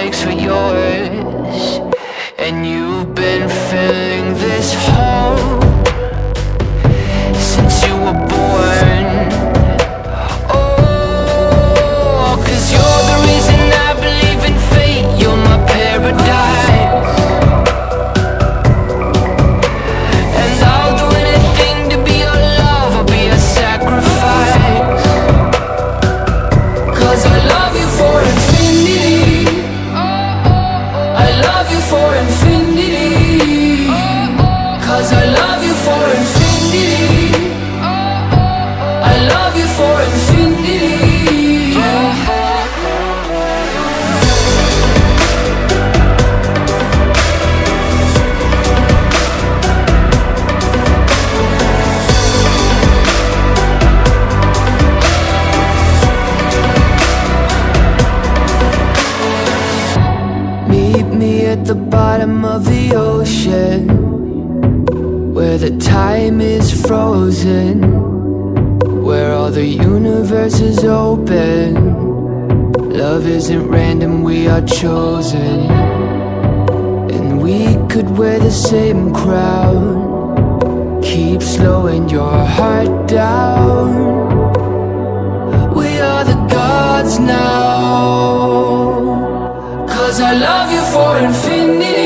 it for yours, Meet me at the bottom of the ocean Where the time is frozen Where all the universe is open. Love isn't random, we are chosen. And we could wear the same crown. Keep slowing your heart down I love you for infinity